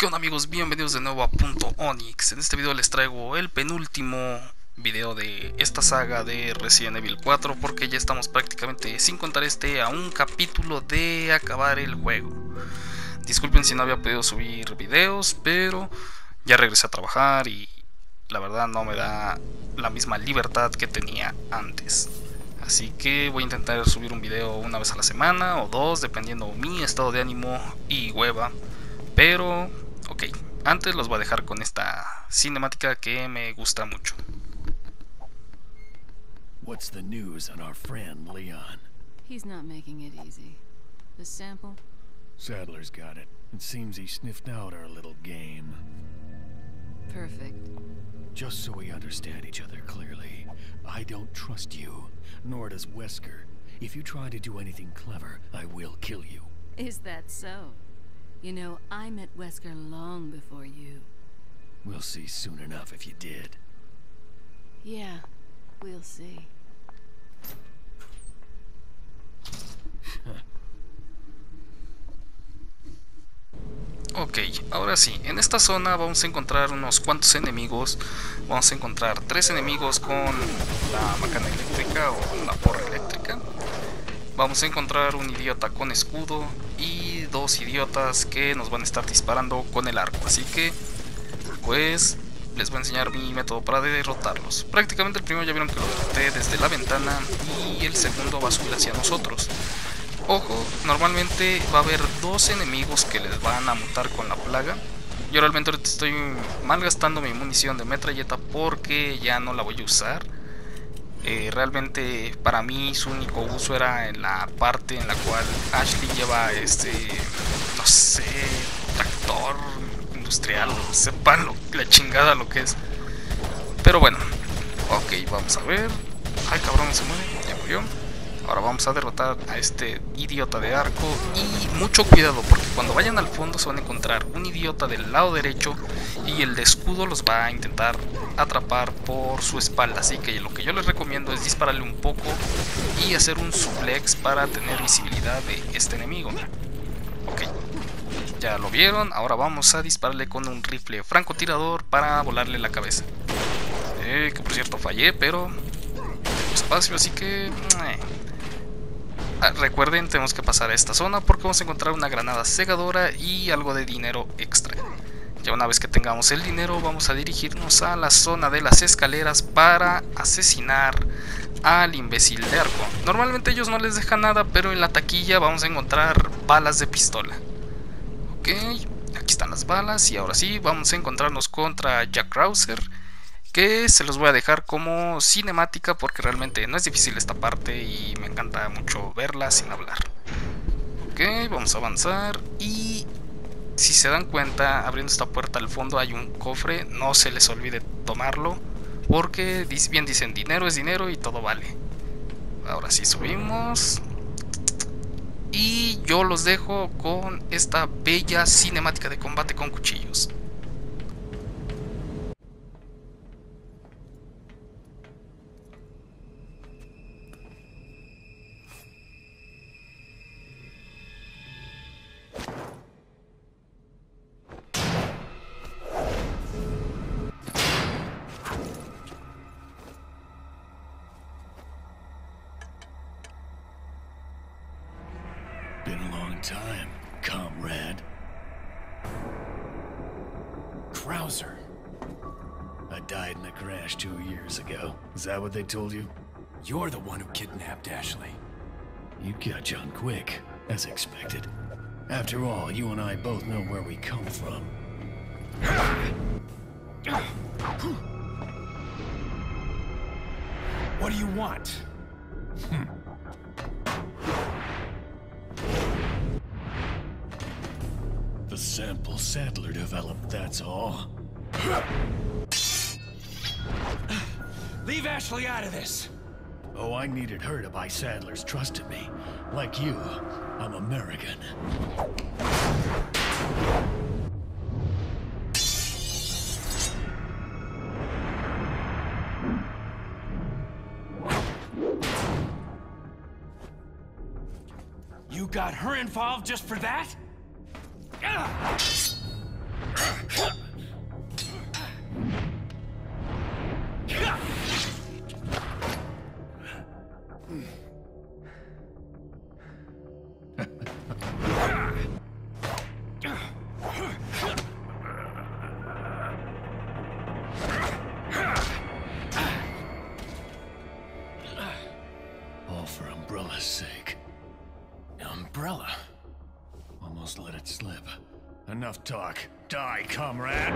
¿Qué onda amigos? Bienvenidos de nuevo a Punto Onyx. En este video les traigo el penúltimo video de esta saga de Resident Evil 4 porque ya estamos prácticamente, sin contar este, a un capítulo de acabar el juego. Disculpen si no había podido subir videos, pero ya regresé a trabajar y la verdad no me da la misma libertad que tenía antes. Así que voy a intentar subir un video una vez a la semana o dos, dependiendo mi estado de ánimo y hueva. Pero, ok, antes los voy a dejar con esta cinemática que me gusta mucho. What's the news on our friend Leon? He's not making it easy. The sample? Sadler's got it. It seems he sniffed out our little game. Perfect. Just so we understand each other clearly, I don't trust you, nor does Wesker. If you try to do anything clever, I will kill you. Is that so? You know, I met Wesker long before you. We'll see soon enough if you did. Yeah, we'll see. Ok, ahora sí, en esta zona vamos a encontrar unos cuantos enemigos. Vamos a encontrar tres enemigos con la macana eléctrica o la porra eléctrica. Vamos a encontrar un idiota con escudo y dos idiotas que nos van a estar disparando con el arco. Así que, pues, les voy a enseñar mi método para derrotarlos. Prácticamente el primero ya vieron que lo derroté desde la ventana y el segundo va a subir hacia nosotros. Ojo, normalmente va a haber dos enemigos que les van a mutar con la plaga. Yo realmente estoy malgastando mi munición de metralleta porque ya no la voy a usar. Eh, realmente para mí su único uso era en la parte en la cual Ashley lleva este, no sé, tractor industrial, sepan lo, la chingada lo que es. Pero bueno, ok, vamos a ver. Ay cabrón, se muere, ya murió. Ahora vamos a derrotar a este idiota de arco y mucho cuidado porque cuando vayan al fondo se van a encontrar un idiota del lado derecho y el de escudo los va a intentar atrapar por su espalda. Así que lo que yo les recomiendo es dispararle un poco y hacer un suplex para tener visibilidad de este enemigo. Ok, ya lo vieron, ahora vamos a dispararle con un rifle francotirador para volarle la cabeza. Eh, que por cierto fallé, pero espacio, así que... eh. Ah, Recuerden, tenemos que pasar a esta zona porque vamos a encontrar una granada cegadora y algo de dinero extra. Ya una vez que tengamos el dinero, vamos a dirigirnos a la zona de las escaleras para asesinar al imbécil de arco. Normalmente ellos no les dejan nada, pero en la taquilla vamos a encontrar balas de pistola. Ok, aquí están las balas y ahora sí, vamos a encontrarnos contra Jack Krauser que se los voy a dejar como cinemática porque realmente no es difícil esta parte y me encanta mucho verla sin hablar. Ok, vamos a avanzar y si se dan cuenta, abriendo esta puerta al fondo hay un cofre, no se les olvide tomarlo porque bien dicen dinero es dinero y todo vale. Ahora sí subimos y yo los dejo con esta bella cinemática de combate con cuchillos. Time, comrade. Krauser. I died in a crash two years ago. Is that what they told you? You're the one who kidnapped Ashley. You catch on quick, as expected. After all, you and I both know where we come from. What do you want? Sample Sadler developed, that's all. Leave Ashley out of this. Oh, I needed her to buy Sadler's trust in me. Like you, I'm American. You got her involved just for that? Ugh! Almost it slip. Enough talk. Die, comrade!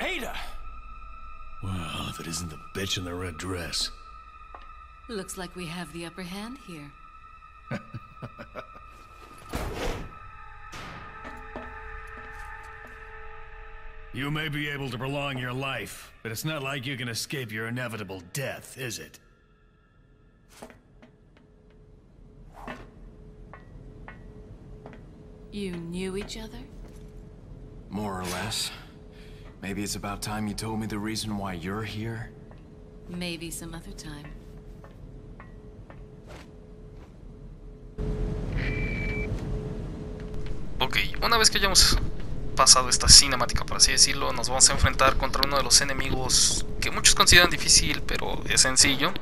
Ada! Well, if it isn't the bitch in the red dress. Looks like we have the upper hand here. You may be able to prolong your life, but it's not like you can escape your inevitable death, is it? You knew each other? More or less. Maybe it's about time you told me the reason why you're here. Maybe some other time. Ok, una vez que hayamos pasado esta cinemática, por así decirlo, nos vamos a enfrentar contra uno de los enemigos que muchos consideran difícil, pero es sencillo,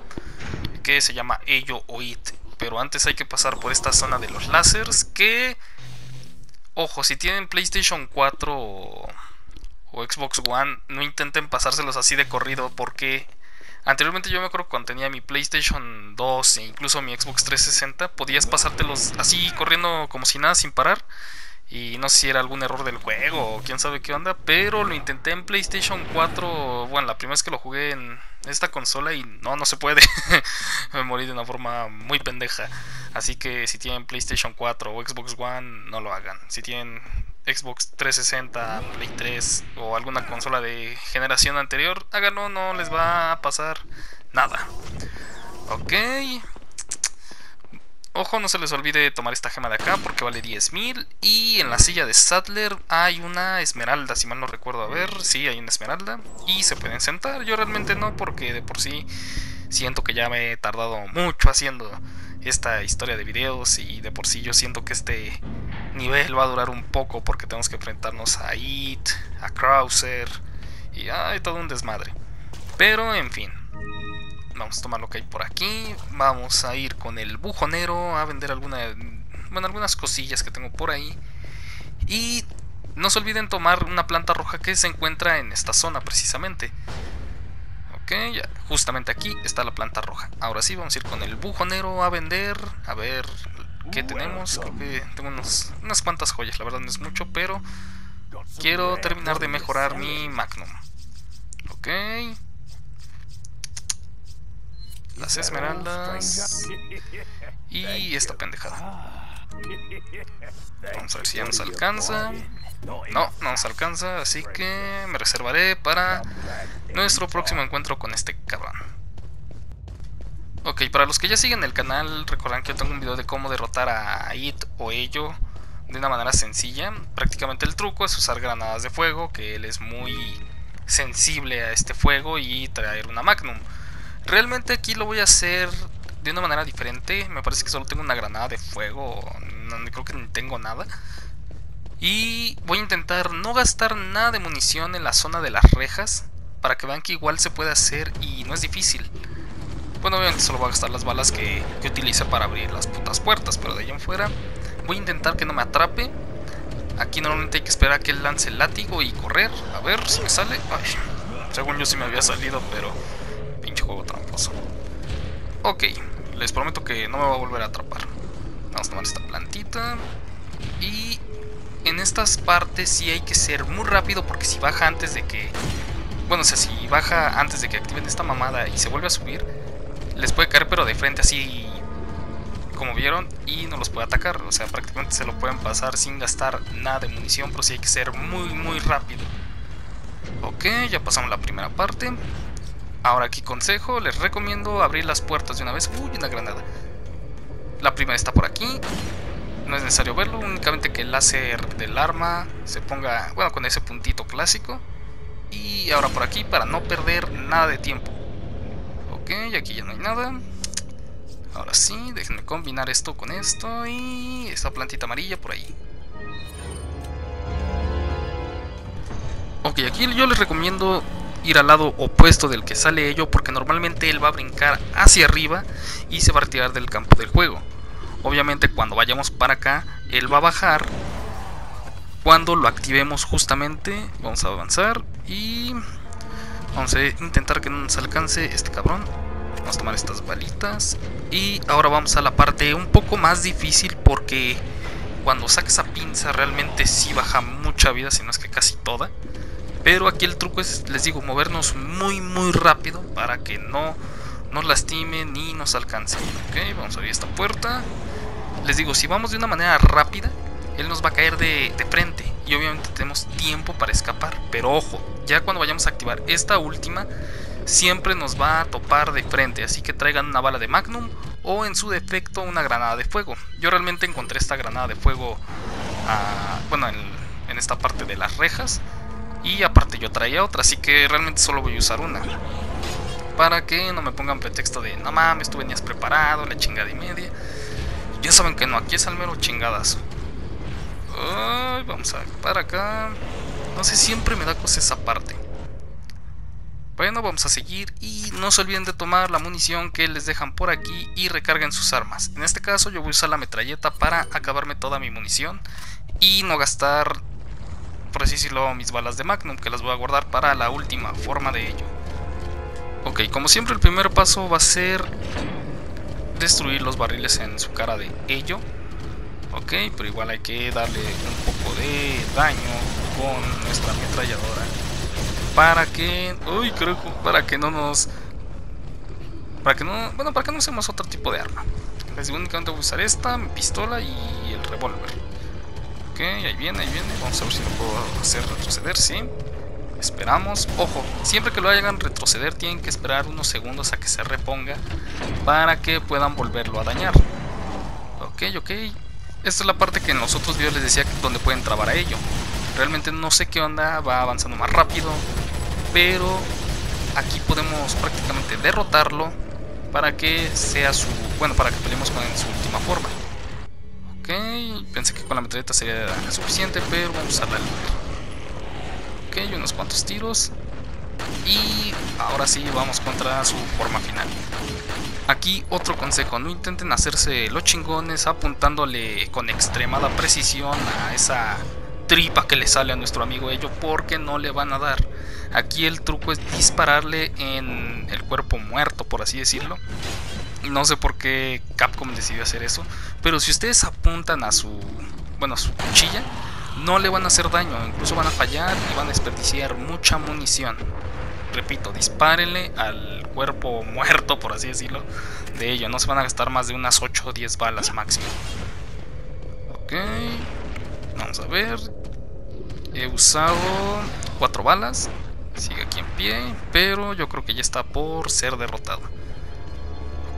que se llama Ello o It. Pero antes hay que pasar por esta zona de los láseres, que, ojo, si tienen PlayStation 4 o, o Xbox One, no intenten pasárselos así de corrido, porque Anteriormente yo me acuerdo cuando tenía mi PlayStation 2 e incluso mi Xbox 360, podías pasártelos así corriendo como si nada sin parar. Y no sé si era algún error del juego o quién sabe qué onda, pero lo intenté en PlayStation 4, bueno, la primera vez que lo jugué en esta consola y no, no se puede. me morí de una forma muy pendeja. Así que si tienen PlayStation 4 o Xbox One, no lo hagan. Si tienen Xbox 360, Play 3 o alguna consola de generación anterior, háganlo, no les va a pasar nada. Ok. Ojo, no se les olvide tomar esta gema de acá porque vale 10.000. Y en la silla de Sadler hay una esmeralda, si mal no recuerdo. A ver, sí, hay una esmeralda. Y se pueden sentar. Yo realmente no, porque de por sí siento que ya me he tardado mucho haciendo esta historia de videos. Y de por sí yo siento que este nivel va a durar un poco porque tenemos que enfrentarnos a It, a Krauser. Y hay todo un desmadre. Pero en fin. Vamos a tomar lo que hay por aquí. Vamos a ir con el bujonero a vender alguna, bueno, algunas cosillas que tengo por ahí. Y no se olviden tomar una planta roja que se encuentra en esta zona precisamente. Ok, ya, justamente aquí está la planta roja. Ahora sí, vamos a ir con el bujonero a vender. A ver qué tenemos. Creo que tengo unos, unas cuantas joyas, la verdad no es mucho, pero quiero terminar de mejorar mi Magnum. Ok las esmeraldas y esta pendejada. Vamos a ver si ya nos alcanza. No, no nos alcanza, así que me reservaré para nuestro próximo encuentro con este cabrón. Ok, para los que ya siguen el canal, recordarán que yo tengo un video de cómo derrotar a It o Ello de una manera sencilla. Prácticamente el truco es usar granadas de fuego, que él es muy sensible a este fuego, y traer una Magnum. Realmente aquí lo voy a hacer de una manera diferente. Me parece que solo tengo una granada de fuego. No, creo que ni tengo nada. Y voy a intentar no gastar nada de munición en la zona de las rejas. Para que vean que igual se puede hacer y no es difícil. Bueno, obviamente solo voy a gastar las balas que, que utilice para abrir las putas puertas. Pero de ahí en fuera voy a intentar que no me atrape. Aquí normalmente hay que esperar a que él lance el látigo y correr. A ver si me sale. Según yo sí me había salido, pero juego tramposo. Ok, les prometo que no me va a volver a atrapar. Vamos a tomar esta plantita. Y en estas partes sí hay que ser muy rápido porque si baja antes de que... Bueno, o sea, si baja antes de que activen esta mamada y se vuelve a subir, les puede caer pero de frente así como vieron y no los puede atacar. O sea, prácticamente se lo pueden pasar sin gastar nada de munición, pero sí hay que ser muy, muy rápido. Ok, ya pasamos la primera parte. Ahora aquí consejo, les recomiendo abrir las puertas de una vez. Uy, una granada. La primera está por aquí. No es necesario verlo, únicamente que el láser del arma se ponga, bueno, con ese puntito clásico. Y ahora por aquí para no perder nada de tiempo. Ok, aquí ya no hay nada. Ahora sí, déjenme combinar esto con esto y esta plantita amarilla por ahí. Ok, aquí yo les recomiendo ir al lado opuesto del que sale ello porque normalmente él va a brincar hacia arriba y se va a retirar del campo del juego. Obviamente cuando vayamos para acá, él va a bajar. Cuando lo activemos justamente, vamos a avanzar y vamos a intentar que no nos alcance este cabrón. Vamos a tomar estas balitas y ahora vamos a la parte un poco más difícil porque cuando saca esa pinza realmente sí baja mucha vida, si no es que casi toda. Pero aquí el truco es, les digo, movernos muy muy rápido para que no nos lastime ni nos alcance. Ok, vamos a abrir esta puerta. Les digo, si vamos de una manera rápida, él nos va a caer de, de frente. Y obviamente tenemos tiempo para escapar. Pero ojo, ya cuando vayamos a activar esta última, siempre nos va a topar de frente. Así que traigan una bala de Magnum o en su defecto una granada de fuego. Yo realmente encontré esta granada de fuego, ah, bueno, en, en esta parte de las rejas. Y aparte yo traía otra, así que realmente solo voy a usar una. Para que no me pongan pretexto de, no mames, tú venías preparado, la chingada y media. Ya saben que no, aquí es al mero chingadazo. Vamos a ver, para acá. No sé, siempre me da cosa esa parte. Bueno, vamos a seguir y no se olviden de tomar la munición que les dejan por aquí y recarguen sus armas. En este caso yo voy a usar la metralleta para acabarme toda mi munición y no gastar por así decirlo, mis balas de Magnum, que las voy a guardar para la última forma de ello. Ok, como siempre el primer paso va a ser destruir los barriles en su cara de ello. Ok, pero igual hay que darle un poco de daño con nuestra ametralladora. Para que... Uy, creo para que no nos... Para que no... Bueno, para que no usemos otro tipo de arma. Les únicamente voy a usar esta, mi pistola y el revólver. Ok, ahí viene, ahí viene. Vamos a ver si lo puedo hacer retroceder, sí. Esperamos. Ojo, siempre que lo hagan retroceder tienen que esperar unos segundos a que se reponga para que puedan volverlo a dañar. Ok, ok. Esta es la parte que en los otros videos les decía donde pueden trabar a ello. Realmente no sé qué onda, va avanzando más rápido, pero aquí podemos prácticamente derrotarlo para que sea su... bueno, para que peleemos con su última forma. Ok, pensé que con la metralleta sería suficiente, pero vamos a usarla Ok, unos cuantos tiros. Y ahora sí vamos contra su forma final. Aquí otro consejo, no intenten hacerse los chingones apuntándole con extremada precisión a esa tripa que le sale a nuestro amigo ello porque no le van a dar. Aquí el truco es dispararle en el cuerpo muerto, por así decirlo. No sé por qué Capcom decidió hacer eso. Pero si ustedes apuntan a su. Bueno, a su cuchilla, no le van a hacer daño. Incluso van a fallar y van a desperdiciar mucha munición. Repito, dispárenle al cuerpo muerto, por así decirlo, de ello. No se van a gastar más de unas 8 o 10 balas máximo. Ok. Vamos a ver. He usado 4 balas. Sigue aquí en pie. Pero yo creo que ya está por ser derrotado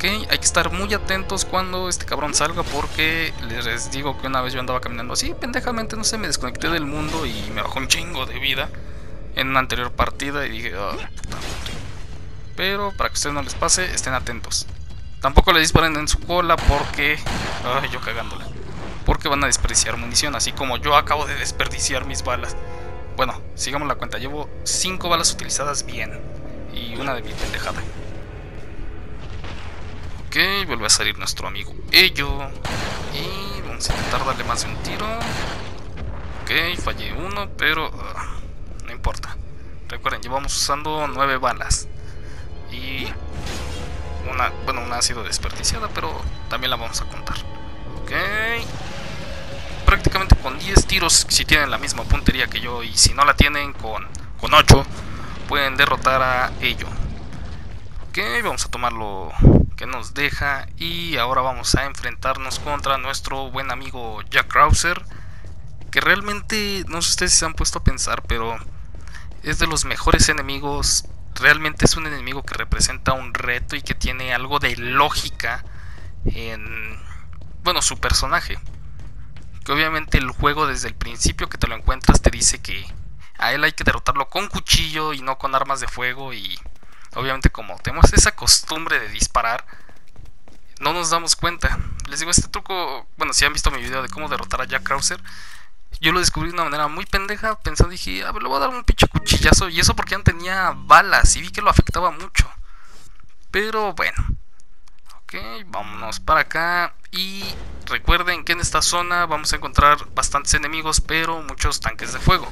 hay que estar muy atentos cuando este cabrón salga porque les digo que una vez yo andaba caminando así, pendejamente, no sé, me desconecté del mundo y me bajó un chingo de vida en una anterior partida y dije, oh, puta. Pero para que a ustedes no les pase, estén atentos. Tampoco le disparen en su cola porque... Ay, yo cagándola. Porque van a desperdiciar munición, así como yo acabo de desperdiciar mis balas. Bueno, sigamos la cuenta. Llevo 5 balas utilizadas bien. Y una de mi pendejada. Ok, vuelve a salir nuestro amigo Ello. Y vamos a intentar darle más de un tiro. Ok, fallé uno, pero ah, no importa. Recuerden, llevamos usando nueve balas. Y una, bueno, una ha sido desperdiciada, pero también la vamos a contar. Ok. Prácticamente con 10 tiros, si tienen la misma puntería que yo, y si no la tienen con, con 8, pueden derrotar a ello. Ok, vamos a tomarlo que nos deja. Y ahora vamos a enfrentarnos contra nuestro buen amigo Jack Krauser que realmente no sé ustedes si se han puesto a pensar pero es de los mejores enemigos. Realmente es un enemigo que representa un reto y que tiene algo de lógica en bueno su personaje. Que obviamente el juego desde el principio que te lo encuentras te dice que a él hay que derrotarlo con cuchillo y no con armas de fuego y obviamente como tenemos esa costumbre de disparar, no nos damos cuenta. Les digo, este truco, bueno, si han visto mi video de cómo derrotar a Jack Krauser, yo lo descubrí de una manera muy pendeja, pensando, dije, a ver, le voy a dar un pinche cuchillazo, y eso porque ya tenía balas, y vi que lo afectaba mucho. Pero bueno, ok, vámonos para acá, y recuerden que en esta zona vamos a encontrar bastantes enemigos, pero muchos tanques de fuego.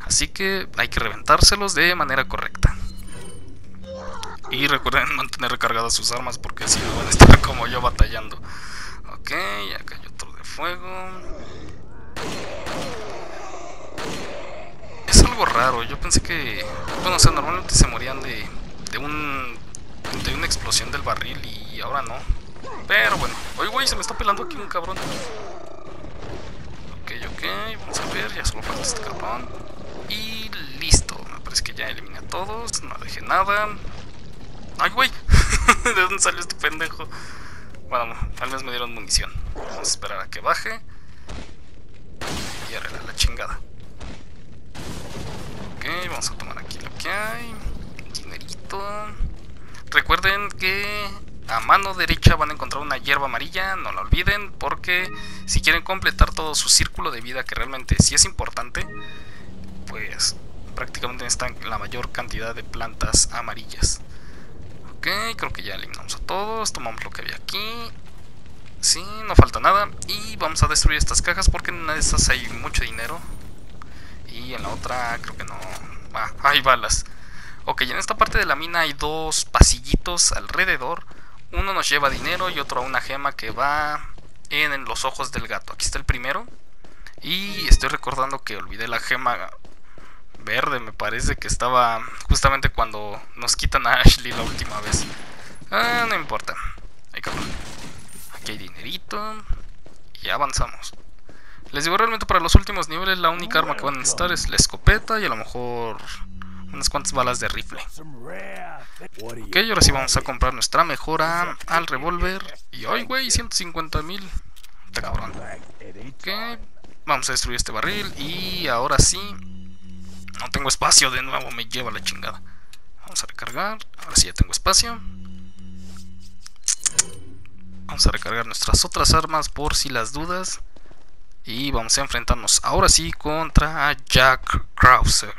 Así que hay que reventárselos de manera correcta. Y recuerden mantener recargadas sus armas porque si no van a estar como yo batallando. Ok, acá hay otro de fuego. Es algo raro, yo pensé que... Bueno, o sea, normalmente se morían de, de un... De una explosión del barril y ahora no. Pero bueno. Oye, güey, se me está pelando aquí un cabrón. Ok, ok, vamos a ver, ya solo falta este cabrón. Y listo, me parece que ya eliminé a todos, no dejé nada. ¡Ay, güey! ¿De dónde salió este pendejo? Bueno, tal vez me dieron munición. Vamos a esperar a que baje. Y arreglar la chingada. Ok, vamos a tomar aquí lo que hay. Dinerito. Recuerden que a mano derecha van a encontrar una hierba amarilla, no la olviden, porque si quieren completar todo su círculo de vida, que realmente sí es importante, pues prácticamente necesitan la mayor cantidad de plantas amarillas. Ok, creo que ya eliminamos a todos. Tomamos lo que había aquí. Sí, no falta nada. Y vamos a destruir estas cajas porque en una de estas hay mucho dinero. Y en la otra creo que no. Ah, hay balas. Ok, en esta parte de la mina hay dos pasillitos alrededor. Uno nos lleva dinero y otro a una gema que va en los ojos del gato. Aquí está el primero. Y estoy recordando que olvidé la gema verde, me parece que estaba justamente cuando nos quitan a Ashley la última vez. Ah, no importa. Aquí hay dinerito. Y avanzamos. Les digo, realmente para los últimos niveles la única arma que van a necesitar es la escopeta y a lo mejor unas cuantas balas de rifle. Ok, ahora sí vamos a comprar nuestra mejora al revólver. Y hoy, güey, 150 mil. Está cabrón. Ok, vamos a destruir este barril. Y ahora sí, no tengo espacio de nuevo, me lleva la chingada. Vamos a recargar. Ahora sí ya tengo espacio. Vamos a recargar nuestras otras armas por si las dudas. Y vamos a enfrentarnos ahora sí contra Jack Krauser.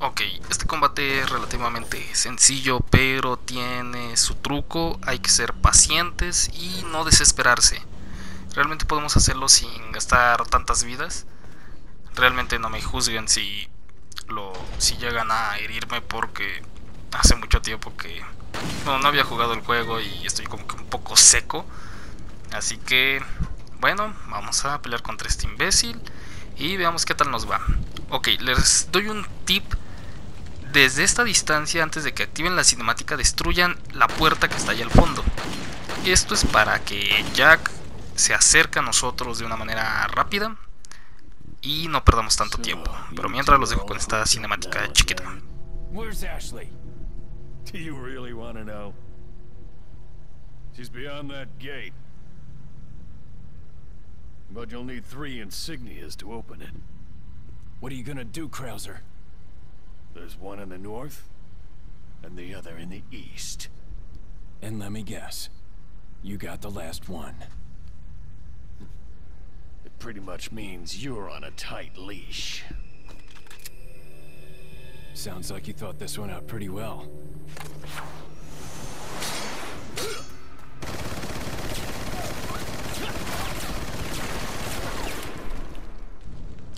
Ok, este combate es relativamente sencillo, pero tiene su truco. Hay que ser pacientes y no desesperarse. Realmente podemos hacerlo sin gastar tantas vidas realmente no me juzguen si lo si llegan a herirme porque hace mucho tiempo que no había jugado el juego y estoy como que un poco seco. Así que bueno, vamos a pelear contra este imbécil y veamos qué tal nos va. Ok, les doy un tip. Desde esta distancia, antes de que activen la cinemática, destruyan la puerta que está allá al fondo. Esto es para que Jack se acerque a nosotros de una manera rápida y no perdamos tanto tiempo. Pero mientras los dejo con esta cinemática chiquita. Where's Ashley? Do you really want to know? She's beyond that gate. But you'll need three insignias to open it. What are you gonna do, Krauser? There's one in the north, and the other in the east. And let me guess. You got the last one. Pretty much means you're on a tight leash. Sounds like you thought this one out pretty well.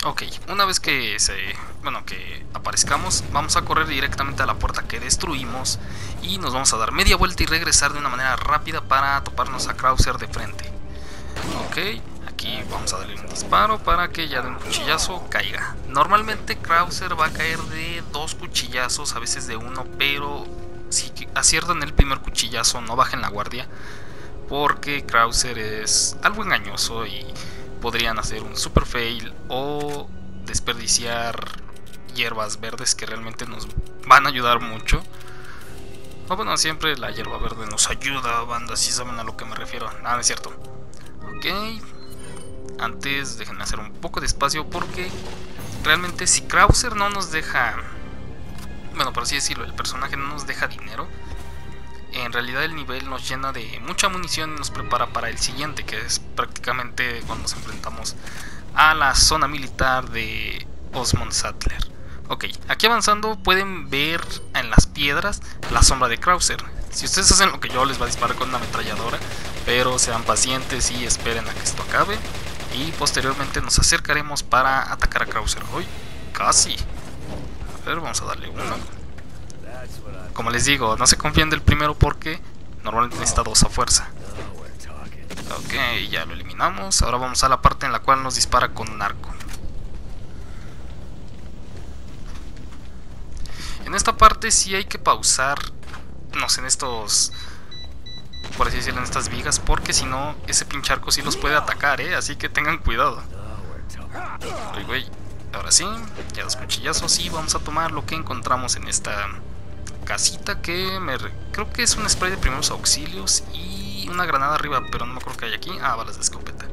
Ok, una vez que se, bueno, que aparezcamos, vamos a correr directamente a la puerta que destruimos y nos vamos a dar media vuelta y regresar de una manera rápida para toparnos a Krauser de frente. Ok, aquí vamos a darle un disparo para que ya de un cuchillazo caiga. Normalmente Krauser va a caer de dos cuchillazos, a veces de uno, pero si aciertan el primer cuchillazo no bajen la guardia, porque Krauser es algo engañoso y podrían hacer un super fail o desperdiciar hierbas verdes que realmente nos van a ayudar mucho. O bueno, siempre la hierba verde nos ayuda, banda, si saben a lo que me refiero. Nada, no es cierto. Ok, antes déjenme hacer un poco de espacio porque realmente si Krauser no nos deja bueno, por así decirlo, el personaje no nos deja dinero. En realidad el nivel nos llena de mucha munición y nos prepara para el siguiente, que es prácticamente cuando nos enfrentamos a la zona militar de Osmond Sattler. Ok, aquí avanzando pueden ver en las piedras la sombra de Krauser. Si ustedes hacen lo que yo, les va a disparar con una ametralladora, pero sean pacientes y esperen a que esto acabe. Y posteriormente nos acercaremos para atacar a Krauser. Hoy, casi. A ver, vamos a darle uno. Como les digo, no se confíen del primero porque normalmente necesita dos a fuerza. Ok, ya lo eliminamos. Ahora vamos a la parte en la cual nos dispara con un arco. En esta parte sí hay que pausar, no sé, en estos, por así decirlo, en estas vigas, porque si no, ese pinche arco sí los puede atacar, ¿eh? Así que tengan cuidado. Uy, güey. Ahora sí, ya los cuchillazos y vamos a tomar lo que encontramos en esta casita que me... Creo que es un spray de primeros auxilios y una granada arriba, pero no me acuerdo que hay aquí. Ah, balas de escopeta.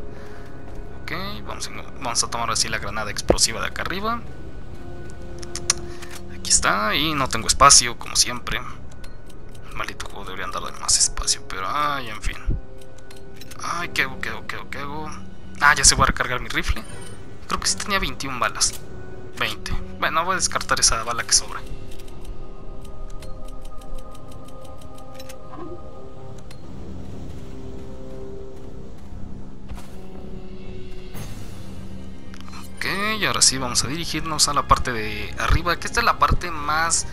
Ok, vamos a, vamos a tomar así la granada explosiva de acá arriba. Aquí está, y no tengo espacio, como siempre. Maldito juego debería andar de más espacio, pero ay, en fin. Ay, ¿qué hago, qué hago, qué hago, qué hago? Ah, ya se va a recargar mi rifle. Creo que sí tenía 21 balas. 20. Bueno, voy a descartar esa bala que sobra. Ok, y ahora sí vamos a dirigirnos a la parte de arriba, que esta es la parte más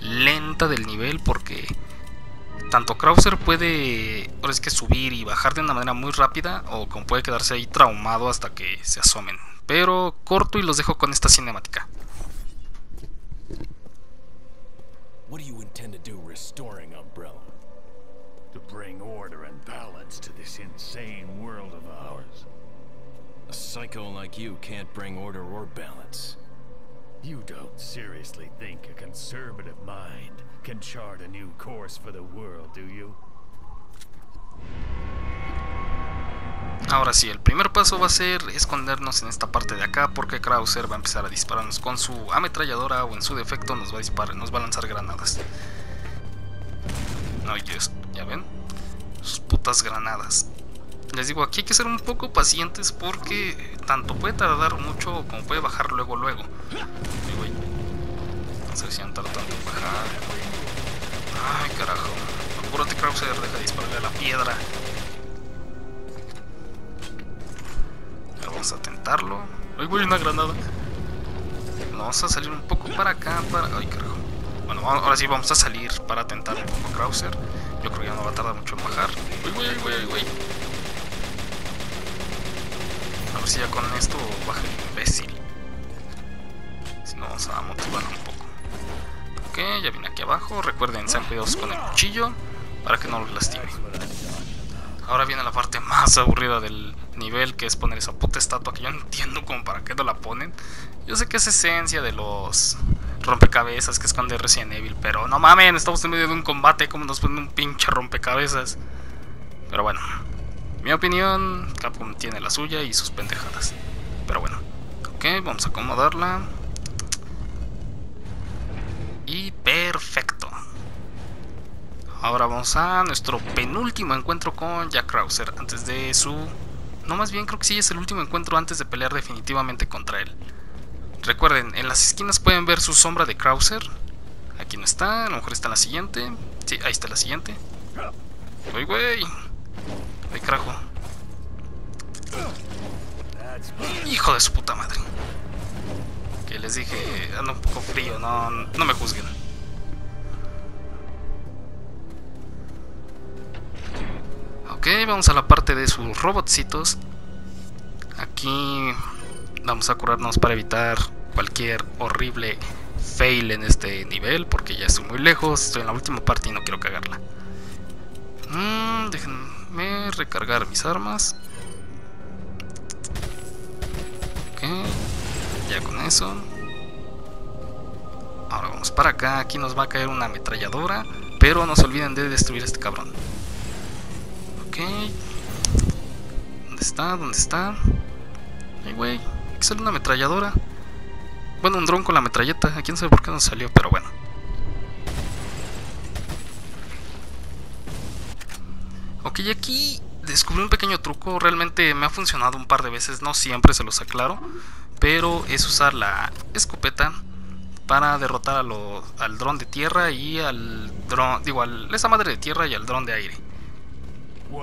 lenta del nivel porque tanto Krauser puede ahora es que subir y bajar de una manera muy rápida o como puede quedarse ahí traumado hasta que se asomen. Pero corto y los dejo con esta cinemática. What do you intend to do restoring Umbrella? To bring order and balance to this insane world of ours. A psycho like you can't bring order or balance. You don't seriously think a conservative mind can chart a new course for the world, do you? Ahora sí, el primer paso va a ser escondernos en esta parte de acá porque Krauser va a empezar a dispararnos con su ametralladora o en su defecto nos va a disparar, nos va a lanzar granadas. No, yes, ya ven, sus putas granadas. Les digo, aquí hay que ser un poco pacientes porque tanto puede tardar mucho como puede bajar luego, luego. No sé si han tardado en bajar. Ay, carajo. Apúrate, Krauser, deja de dispararle a la piedra. Vamos a tentarlo. Ay, güey, una granada. Vamos a salir un poco para acá, para... Ay, carajo. Bueno, ahora sí vamos a salir para tentar un poco a Krauser. Yo creo que ya no va a tardar mucho en bajar. Uy, güey. A ver si ya con esto baja el imbécil. Si no, vamos a motivar un poco. Ok, ya viene aquí abajo. Recuerden, sean cuidadosos con el cuchillo para que no los lastime. Ahora viene la parte más aburrida del nivel, que es poner esa puta estatua que yo no entiendo como para qué no la ponen. Yo sé que es esencia de los rompecabezas que esconde Resident Evil, pero no mames, estamos en medio de un combate, como nos ponen un pinche rompecabezas. Pero bueno, mi opinión, Capcom tiene la suya y sus pendejadas. Pero bueno, ok, vamos a acomodarla. Y perfecto. Ahora vamos a nuestro penúltimo encuentro con Jack Krauser antes de su... No, más bien creo que sí es el último encuentro antes de pelear definitivamente contra él. Recuerden, en las esquinas pueden ver su sombra de Krauser. Aquí no está, a lo mejor está la siguiente. Sí, ahí está la siguiente. Uy, güey. Ay. Hijo de su puta madre. Que les dije, anda un poco frío, no, no me juzguen. Ok, vamos a la parte de sus robotcitos. Aquí vamos a curarnos para evitar cualquier horrible fail en este nivel, porque ya estoy muy lejos, estoy en la última parte y no quiero cagarla. Mm, déjenme recargar mis armas. Ok, ya con eso. Ahora vamos para acá, aquí nos va a caer una ametralladora, pero no se olviden de destruir a este cabrón. Ok. ¿Dónde está? ¿Dónde está? Ay, güey. Aquí sale una ametralladora. Bueno, un dron con la metralleta. Quién sabe por qué no salió, pero bueno. Ok, aquí descubrí un pequeño truco, realmente me ha funcionado un par de veces, no siempre se los aclaro, pero es usar la escopeta para derrotar a lo, al dron de tierra y al dron, digo, a esa madre de tierra y al dron de aire.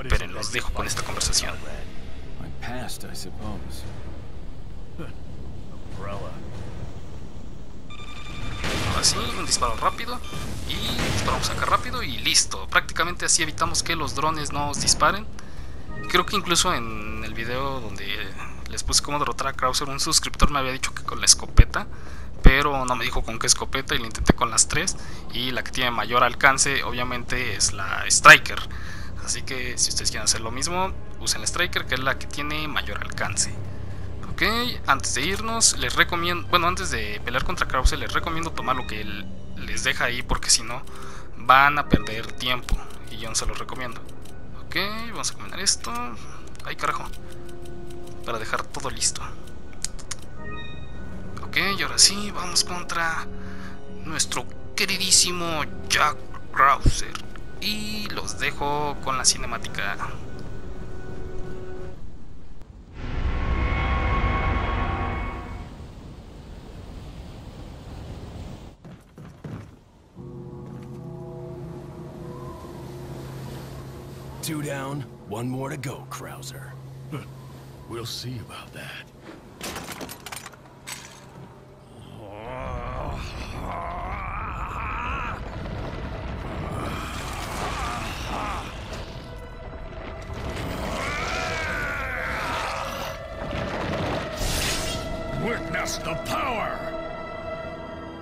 Pero los dejo con esta conversación. My past, I suppose. Umbrella. Ahora sí, un disparo rápido y disparamos acá rápido y listo. Prácticamente así evitamos que los drones nos disparen. Creo que incluso en el video donde les puse cómo derrotar a Krauser, un suscriptor me había dicho que con la escopeta, pero no me dijo con qué escopeta y lo intenté con las tres. Y la que tiene mayor alcance, obviamente, es la Striker. Así que si ustedes quieren hacer lo mismo, usen la Striker, que es la que tiene mayor alcance. Antes de irnos, les recomiendo, bueno, antes de pelear contra Krause, les recomiendo tomar lo que él les deja ahí, porque si no, van a perder tiempo. Y yo no se los recomiendo. Ok, vamos a combinar esto. Ay, carajo. Para dejar todo listo. Ok, y ahora sí, vamos contra nuestro queridísimo Jack Krauser. Y los dejo con la cinemática. Two down, one more to go, Krauser. We'll see about that. Witness the power!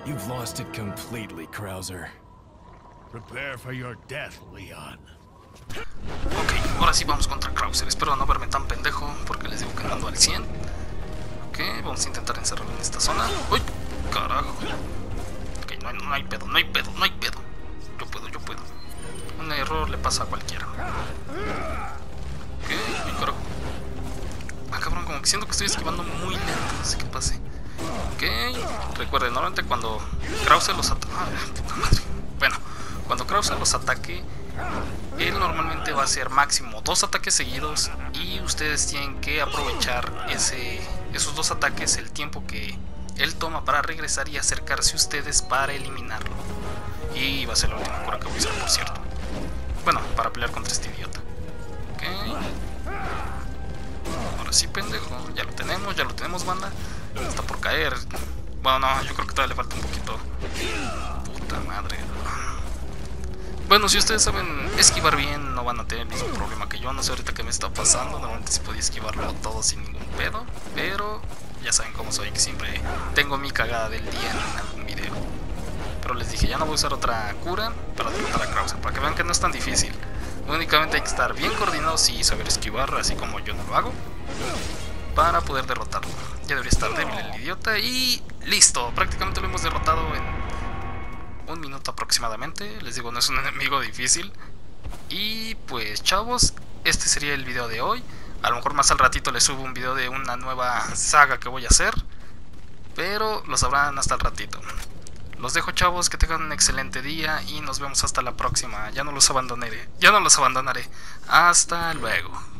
You've lost it completely, Krauser. Prepare for your death, Leon. Ok, ahora sí vamos contra Krauser. Espero no verme tan pendejo porque les digo que ando al 100. Ok, vamos a intentar encerrarlo en esta zona. ¡Uy! Carajo. Ok, no hay, no hay pedo, no hay pedo, no hay pedo. Yo puedo, yo puedo. Un error le pasa a cualquiera. Ok, ay, carajo. Ah, cabrón, como que siento que estoy esquivando muy lento. Sé qué pase. Ok, recuerden, normalmente cuando Krauser los ataque. Bueno, cuando Krauser los ataque, él normalmente va a hacer máximo dos ataques seguidos y ustedes tienen que aprovechar esos dos ataques, el tiempo que él toma para regresar y acercarse a ustedes para eliminarlo. Y va a ser la última cura que voy a usar, por cierto. Bueno, para pelear contra este idiota. Ok. Ahora sí, pendejo. Ya lo tenemos, ya lo tenemos, banda. Está por caer. Bueno, no, yo creo que todavía le falta un poquito. Puta madre. Bueno, si ustedes saben esquivar bien, no van a tener el mismo problema que yo. No sé ahorita qué me está pasando. Normalmente sí podía esquivarlo todo sin ningún pedo. Pero ya saben cómo soy, que siempre tengo mi cagada del día en algún video. Pero les dije, ya no voy a usar otra cura para derrotar a Krauser. Para que vean que no es tan difícil. Únicamente hay que estar bien coordinados y saber esquivar, así como yo no lo hago. Para poder derrotarlo. Ya debería estar débil el idiota. Y listo, prácticamente lo hemos derrotado en un minuto aproximadamente. Les digo, no es un enemigo difícil. Y pues chavos, este sería el video de hoy. A lo mejor más al ratito les subo un video de una nueva saga que voy a hacer. Pero lo sabrán hasta el ratito. Los dejo chavos, que tengan un excelente día y nos vemos hasta la próxima. Ya no los abandonaré. Ya no los abandonaré. Hasta luego.